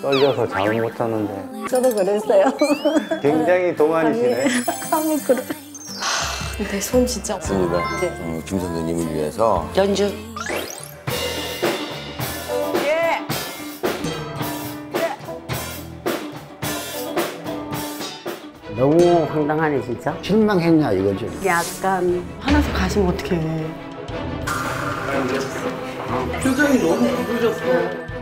떨려서 잠을 못 잤는데 저도 그랬어요. 굉장히 동안이시네. 감이 그래. 내 손 진짜 있습니다. 네. 어, 김 선생님을 위해서 연주 예. 너무 황당하네 진짜. 실망했냐 이거죠. 약간 화나서 가시면 어떡해 표정이 너무 굳으셨어.